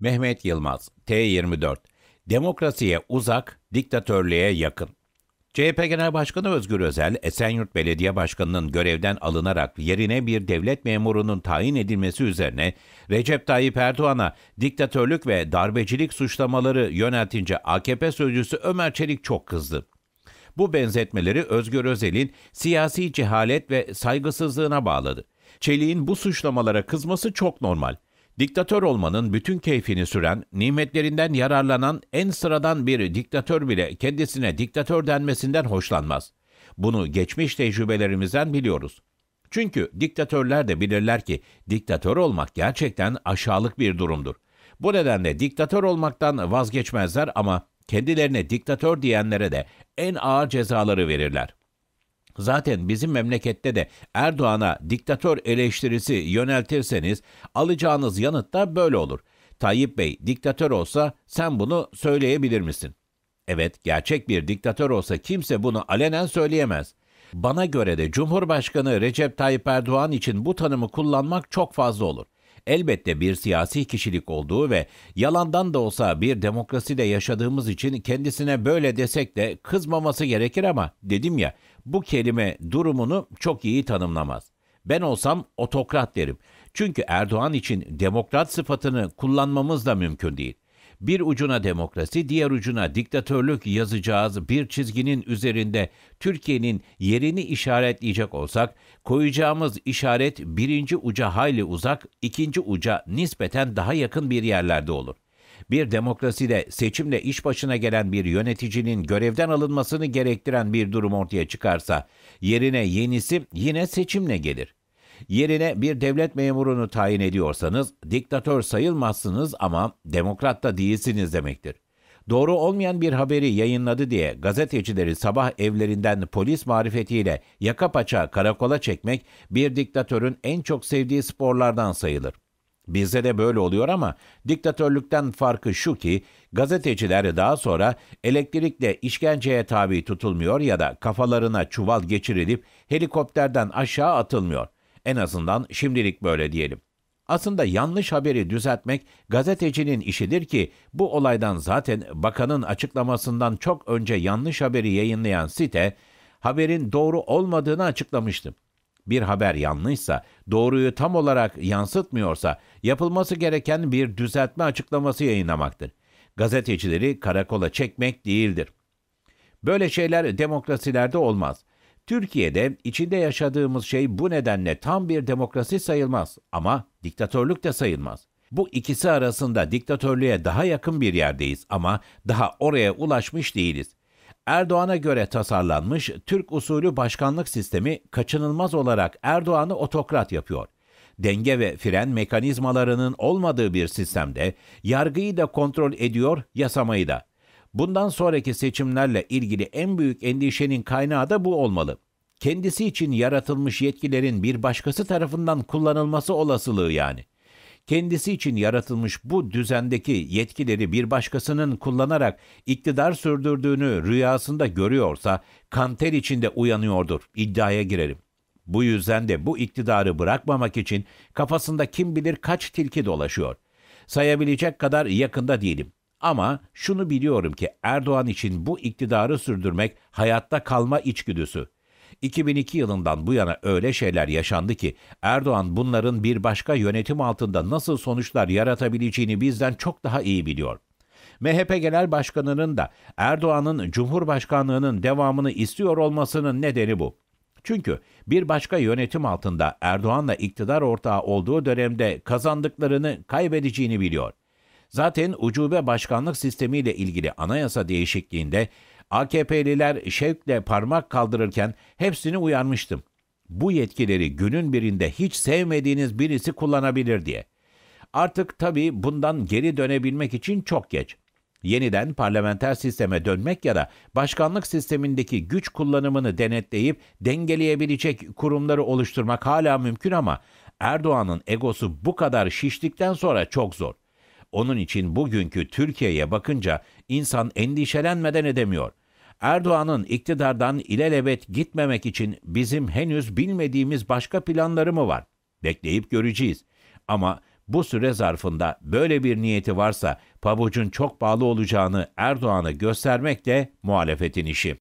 Mehmet Yılmaz, T24. Demokrasiye uzak, diktatörlüğe yakın. CHP Genel Başkanı Özgür Özel, Esenyurt Belediye Başkanı'nın görevden alınarak yerine bir devlet memurunun tayin edilmesi üzerine Recep Tayyip Erdoğan'a diktatörlük ve darbecilik suçlamaları yöneltince AKP sözcüsü Ömer Çelik çok kızdı. Bu benzetmeleri Özgür Özel'in siyasi cehalet ve saygısızlığına bağladı. Çelik'in bu suçlamalara kızması çok normal. Diktatör olmanın bütün keyfini süren, nimetlerinden yararlanan en sıradan bir diktatör bile kendisine diktatör denmesinden hoşlanmaz. Bunu geçmiş tecrübelerimizden biliyoruz. Çünkü diktatörler de bilirler ki diktatör olmak gerçekten aşağılık bir durumdur. Bu nedenle diktatör olmaktan vazgeçmezler ama kendilerine diktatör diyenlere de en ağır cezaları verirler. Zaten bizim memlekette de Erdoğan'a diktatör eleştirisi yöneltirseniz alacağınız yanıt da böyle olur. Tayyip Bey diktatör olsa sen bunu söyleyebilir misin? Evet, gerçek bir diktatör olsa kimse bunu alenen söyleyemez. Bana göre de Cumhurbaşkanı Recep Tayyip Erdoğan için bu tanımı kullanmak çok fazla olur elbette bir siyasi kişilik olduğu ve yalandan da olsa bir demokraside yaşadığımız için kendisine böyle desek de kızmaması gerekir ama dedim ya bu kelime durumunu çok iyi tanımlamaz. Ben olsam otokrat derim. Çünkü Erdoğan için demokrat sıfatını kullanmamız da mümkün değil. Bir ucuna demokrasi, diğer ucuna diktatörlük yazacağız bir çizginin üzerinde Türkiye'nin yerini işaretleyecek olsak, koyacağımız işaret birinci uca hayli uzak, ikinci uca nispeten daha yakın bir yerlerde olur. Bir demokraside seçimle iş başına gelen bir yöneticinin görevden alınmasını gerektiren bir durum ortaya çıkarsa, yerine yenisi yine seçimle gelir. Yerine bir devlet memurunu tayin ediyorsanız diktatör sayılmazsınız ama demokrat da değilsiniz demektir. Doğru olmayan bir haberi yayınladı diye gazetecileri sabah evlerinden polis marifetiyle yaka paça karakola çekmek bir diktatörün en çok sevdiği sporlardan sayılır. Bizde de böyle oluyor ama diktatörlükten farkı şu ki gazeteciler daha sonra elektrikle işkenceye tabi tutulmuyor ya da kafalarına çuval geçirilip helikopterden aşağı atılmıyor. En azından şimdilik böyle diyelim. Aslında yanlış haberi düzeltmek gazetecinin işidir ki bu olaydan zaten bakanın açıklamasından çok önce yanlış haberi yayınlayan site haberin doğru olmadığını açıklamıştı. Bir haber yanlışsa, doğruyu tam olarak yansıtmıyorsa yapılması gereken bir düzeltme açıklaması yayınlamaktır. Gazetecileri karakola çekmek değildir. Böyle şeyler demokrasilerde olmaz. Türkiye'de içinde yaşadığımız şey bu nedenle tam bir demokrasi sayılmaz ama diktatörlük de sayılmaz. Bu ikisi arasında diktatörlüğe daha yakın bir yerdeyiz ama daha oraya ulaşmış değiliz. Erdoğan'a göre tasarlanmış Türk usulü başkanlık sistemi kaçınılmaz olarak Erdoğan'ı otokrat yapıyor. Denge ve fren mekanizmalarının olmadığı bir sistemde yargıyı da kontrol ediyor, yasamayı da. Bundan sonraki seçimlerle ilgili en büyük endişenin kaynağı da bu olmalı. Kendisi için yaratılmış yetkilerin bir başkası tarafından kullanılması olasılığı yani. Kendisi için yaratılmış bu düzendeki yetkileri bir başkasının kullanarak iktidar sürdürdüğünü rüyasında görüyorsa kanter içinde uyanıyordur, iddiaya girerim. Bu yüzden de bu iktidarı bırakmamak için kafasında kim bilir kaç tilki dolaşıyor. Sayabilecek kadar yakında değilim. Ama şunu biliyorum ki Erdoğan için bu iktidarı sürdürmek hayatta kalma içgüdüsü. 2002 yılından bu yana öyle şeyler yaşandı ki Erdoğan bunların bir başka yönetim altında nasıl sonuçlar yaratabileceğini bizden çok daha iyi biliyor. MHP Genel Başkanı'nın da Erdoğan'ın Cumhurbaşkanlığının devamını istiyor olmasının nedeni bu. Çünkü bir başka yönetim altında Erdoğan'la iktidar ortağı olduğu dönemde kazandıklarını kaybedeceğini biliyor. Zaten ucube başkanlık sistemiyle ilgili anayasa değişikliğinde AKP'liler şevkle parmak kaldırırken hepsini uyarmıştım. Bu yetkileri günün birinde hiç sevmediğiniz birisi kullanabilir diye. Artık tabii bundan geri dönebilmek için çok geç. Yeniden parlamenter sisteme dönmek ya da başkanlık sistemindeki güç kullanımını denetleyip dengeleyebilecek kurumları oluşturmak hala mümkün ama Erdoğan'ın egosu bu kadar şiştikten sonra çok zor. Onun için bugünkü Türkiye'ye bakınca insan endişelenmeden edemiyor. Erdoğan'ın iktidardan ilelebet gitmemek için bizim henüz bilmediğimiz başka planları mı var? Bekleyip göreceğiz. Ama Bu süre zarfında böyle bir niyeti varsa pabucun çok bağlı olacağını Erdoğan'a göstermek de muhalefetin işi.